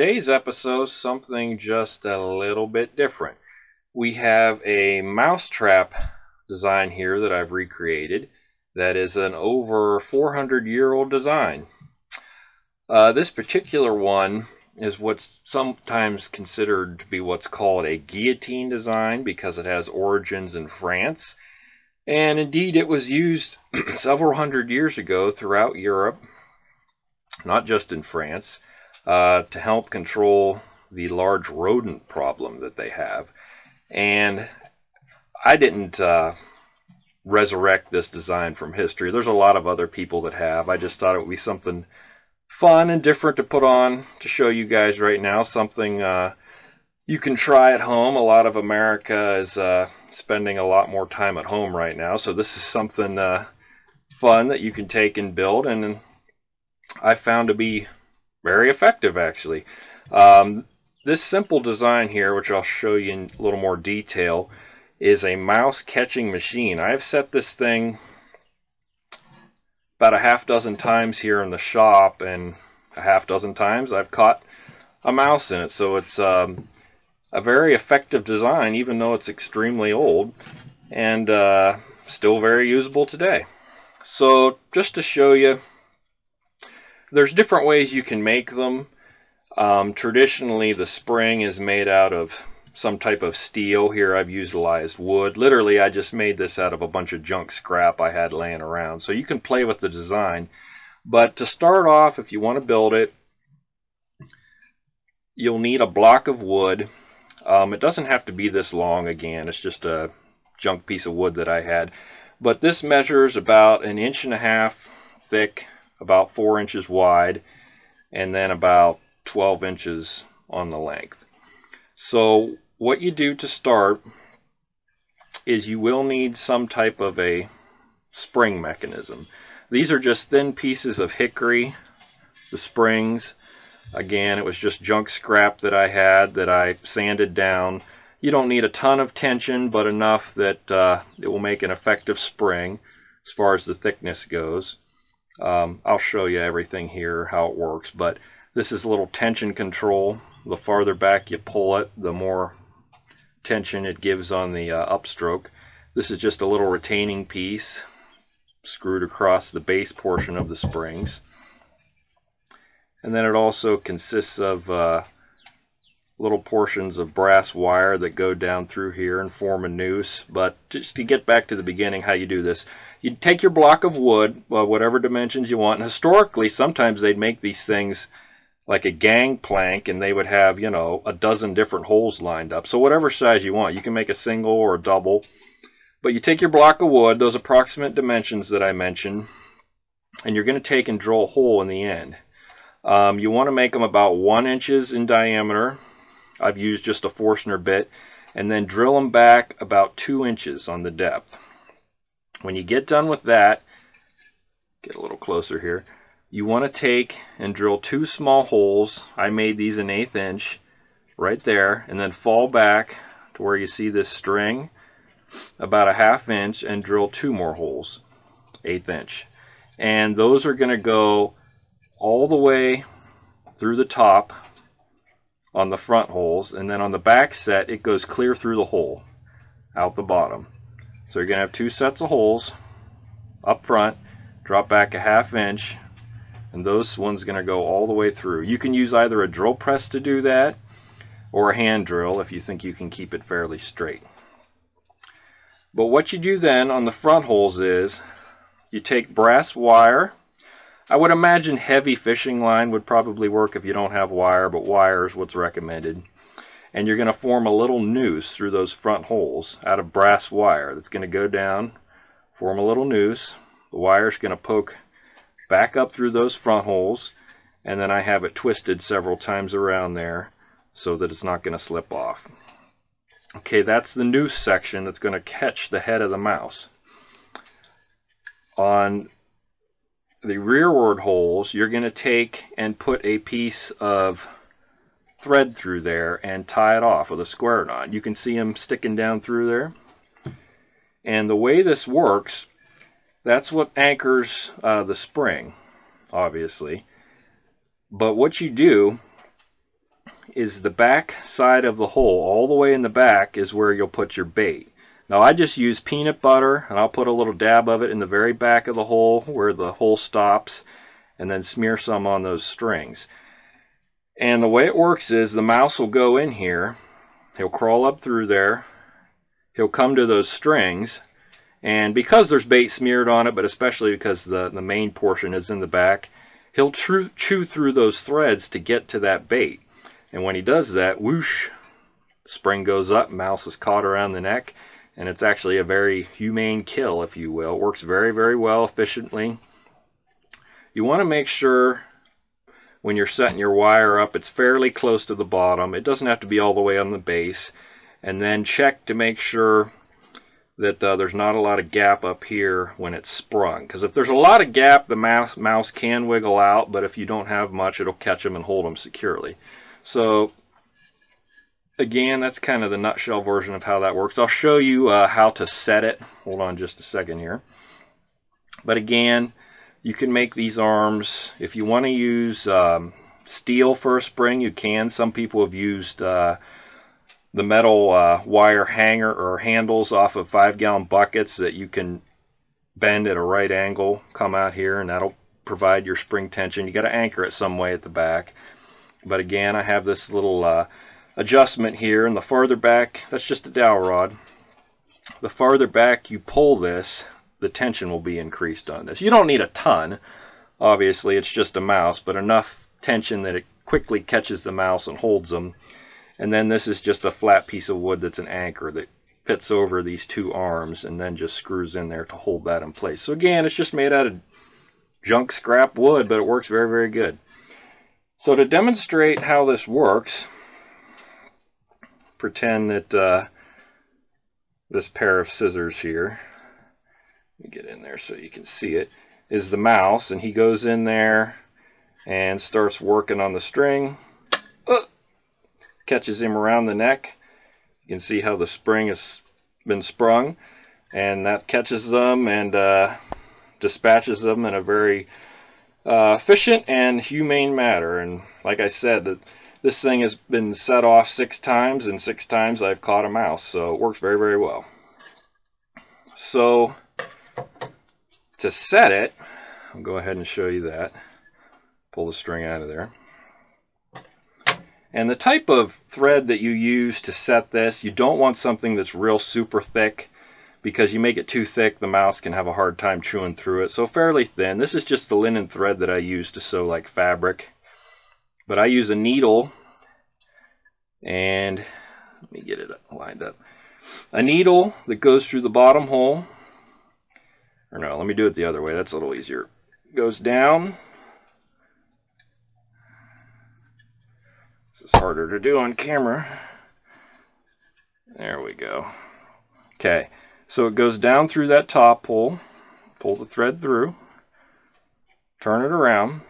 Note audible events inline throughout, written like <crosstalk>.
today's episode, something just a little bit different. We have a mousetrap design here that I've recreated that is an over 400 year old design. Uh, this particular one is what's sometimes considered to be what's called a guillotine design because it has origins in France. And indeed, it was used <clears throat> several hundred years ago throughout Europe, not just in France, uh, to help control the large rodent problem that they have. And I didn't uh, resurrect this design from history. There's a lot of other people that have. I just thought it would be something fun and different to put on to show you guys right now. Something uh, you can try at home. A lot of America is uh, spending a lot more time at home right now, so this is something uh, fun that you can take and build, and I found to be very effective actually. Um, this simple design here, which I'll show you in a little more detail, is a mouse catching machine. I've set this thing about a half dozen times here in the shop and a half dozen times I've caught a mouse in it. So it's um, a very effective design even though it's extremely old and uh, still very usable today. So just to show you, there's different ways you can make them. Um, traditionally the spring is made out of some type of steel. Here I've utilized wood. Literally, I just made this out of a bunch of junk scrap I had laying around. So you can play with the design. But to start off, if you want to build it, you'll need a block of wood. Um, it doesn't have to be this long again. It's just a junk piece of wood that I had. But this measures about an inch and a half thick, about four inches wide, and then about 12 inches on the length. So what you do to start is you will need some type of a spring mechanism. These are just thin pieces of hickory, the springs. Again, it was just junk scrap that I had that I sanded down. You don't need a ton of tension, but enough that uh, it will make an effective spring as far as the thickness goes. Um, I'll show you everything here, how it works, but this is a little tension control. The farther back you pull it, the more tension it gives on the uh, upstroke. This is just a little retaining piece screwed across the base portion of the springs. And then it also consists of uh, little portions of brass wire that go down through here and form a noose. But just to get back to the beginning, how you do this, you take your block of wood, well, whatever dimensions you want. And historically, sometimes they'd make these things like a gang plank and they would have, you know, a dozen different holes lined up. So whatever size you want, you can make a single or a double. But you take your block of wood, those approximate dimensions that I mentioned, and you're going to take and drill a hole in the end. Um, you want to make them about one inches in diameter. I've used just a Forstner bit. And then drill them back about two inches on the depth. When you get done with that, get a little closer here, you want to take and drill two small holes. I made these an eighth inch right there and then fall back to where you see this string about a half inch and drill two more holes eighth inch and those are going to go all the way through the top on the front holes and then on the back set it goes clear through the hole out the bottom so you're going to have two sets of holes up front drop back a half inch and those ones going to go all the way through. You can use either a drill press to do that or a hand drill if you think you can keep it fairly straight. But what you do then on the front holes is you take brass wire. I would imagine heavy fishing line would probably work if you don't have wire, but wire is what's recommended. And you're going to form a little noose through those front holes out of brass wire that's going to go down, form a little noose. The wire is going to poke back up through those front holes and then I have it twisted several times around there so that it's not going to slip off. Okay, that's the noose section that's going to catch the head of the mouse. On the rearward holes, you're going to take and put a piece of thread through there and tie it off with a square knot. You can see them sticking down through there. And the way this works that's what anchors uh, the spring, obviously. But what you do is the back side of the hole. All the way in the back is where you'll put your bait. Now I just use peanut butter and I'll put a little dab of it in the very back of the hole where the hole stops and then smear some on those strings. And the way it works is the mouse will go in here, he'll crawl up through there, he'll come to those strings, and because there's bait smeared on it, but especially because the, the main portion is in the back, he'll chew chew through those threads to get to that bait. And when he does that, whoosh, spring goes up, mouse is caught around the neck, and it's actually a very humane kill, if you will. It works very, very well, efficiently. You want to make sure when you're setting your wire up, it's fairly close to the bottom. It doesn't have to be all the way on the base. And then check to make sure that uh, there's not a lot of gap up here when it's sprung. Because if there's a lot of gap, the mouse, mouse can wiggle out, but if you don't have much, it'll catch them and hold them securely. So again, that's kind of the nutshell version of how that works. I'll show you uh, how to set it. Hold on just a second here. But again, you can make these arms. If you want to use um, steel for a spring, you can. Some people have used uh, the metal uh, wire hanger or handles off of five gallon buckets that you can bend at a right angle, come out here, and that'll provide your spring tension. You got to anchor it some way at the back. But again, I have this little uh, adjustment here, and the farther back, that's just a dowel rod. The farther back you pull this, the tension will be increased on this. You don't need a ton, obviously, it's just a mouse, but enough tension that it quickly catches the mouse and holds them. And then this is just a flat piece of wood that's an anchor that fits over these two arms and then just screws in there to hold that in place. So again, it's just made out of junk scrap wood, but it works very, very good. So to demonstrate how this works, pretend that uh, this pair of scissors here get in there so you can see it, is the mouse. And he goes in there and starts working on the string. Uh, catches him around the neck. You can see how the spring has been sprung. And that catches them and uh, dispatches them in a very uh, efficient and humane manner. And like I said, this thing has been set off six times, and six times I've caught a mouse. So it works very, very well. So to set it, I'll go ahead and show you that. Pull the string out of there. And the type of thread that you use to set this, you don't want something that's real super thick because you make it too thick, the mouse can have a hard time chewing through it. So fairly thin. This is just the linen thread that I use to sew like fabric. But I use a needle and let me get it lined up. A needle that goes through the bottom hole or no, let me do it the other way. That's a little easier. Goes down. This is harder to do on camera. There we go. Okay, so it goes down through that top hole. Pull the thread through. Turn it around.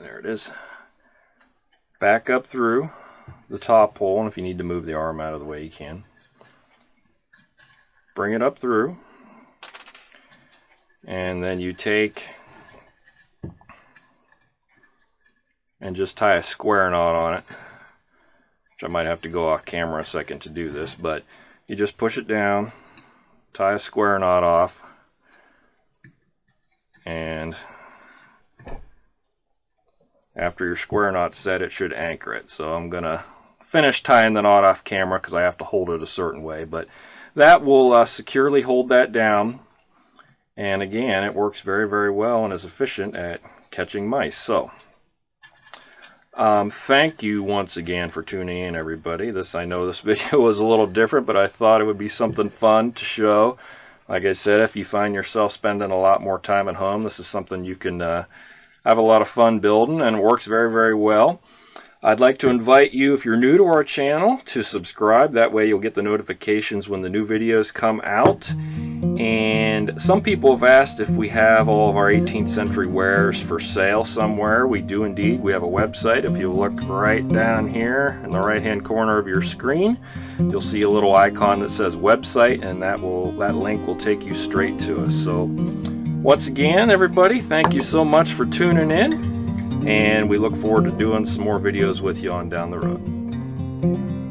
There it is. Back up through the top pull, and if you need to move the arm out of the way, you can bring it up through, and then you take and just tie a square knot on it, which I might have to go off camera a second to do this, but you just push it down, tie a square knot off, and after your square knot set it should anchor it. So I'm to finish tying the knot off camera because I have to hold it a certain way, but that will uh, securely hold that down. And again, it works very, very well and is efficient at catching mice. So, um, thank you once again for tuning in, everybody. This I know this <laughs> video was a little different, but I thought it would be something fun to show. Like I said, if you find yourself spending a lot more time at home, this is something you can uh, have a lot of fun building, and it works very, very well. I'd like to invite you, if you're new to our channel, to subscribe. That way you'll get the notifications when the new videos come out. And some people have asked if we have all of our 18th century wares for sale somewhere. We do indeed. We have a website. If you look right down here in the right hand corner of your screen, you'll see a little icon that says website and that will that link will take you straight to us. So once again, everybody, thank you so much for tuning in and we look forward to doing some more videos with you on down the road.